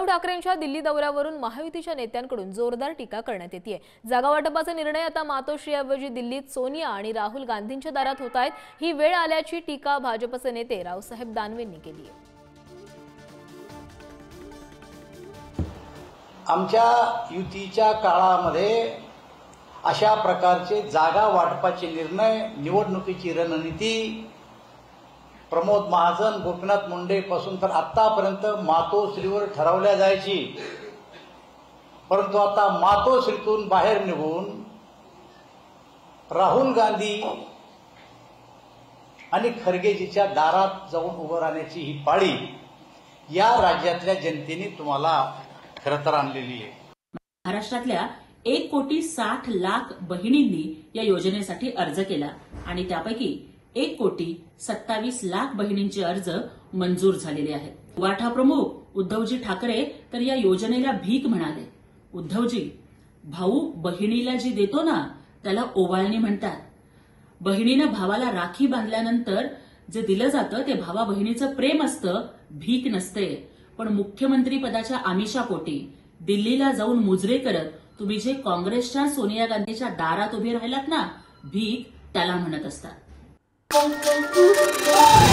उद्धव ठाकरेंच्या दिल्ली दौऱ्यावरून महायुतीच्या नेत्यांकडून जोरदार टीका करण्यात येते जागा वाटपाचा निर्णय आता मातोश्रीऐवजी दिल्लीत सोनिया आणि राहुल गांधींच्या दारात होत आहेत. ही वेळ आल्याची टीका भाजपचे नेते रावसाहेब दानवेंनी केली आहे. आमच्या युतीच्या काळामध्ये अशा प्रकारचे जागा वाटपाचे निर्णय निवडणुकीची रणनीती प्रमोद महाजन गोपीनाथ मुंडे पासून तर आतापर्यंत मातोश्रीवर ठरवल्या जायची. परंतु आता मातोश्रीतून बाहेर निघून राहुल गांधी आणि खरगेजीच्या दारात जाऊन उभं राहण्याची ही पाळी या राज्यातल्या जनतेने तुम्हाला खरंतर आणलेली आहे. महाराष्ट्रातल्या एक कोटी साठ लाख बहिणींनी या योजनेसाठी अर्ज केला आणि त्यापैकी एक कोटी सत्तावीस लाख बहिणींचे अर्ज मंजूर झालेले आहेत. वाठा प्रमुख उद्धवजी ठाकरे तर या योजनेला भीक म्हणाले. उद्धवजी भाऊ बहिणीला जी देतो ना त्याला ओवाळणी म्हणतात. बहिणीनं भावाला राखी बांधल्यानंतर जे दिलं जातं ते भावा बहिणीचं प्रेम असतं भीक नसते. पण मुख्यमंत्री पदाच्या आमिषापोटी दिल्लीला जाऊन मुजरे करत तुम्ही जे काँग्रेसच्या सोनिया गांधीच्या दारात उभे राहिलात ना भीक त्याला म्हणत असतात. Bom, bom, bom, bom.